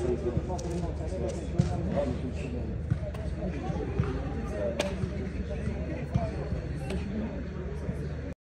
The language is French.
Merci.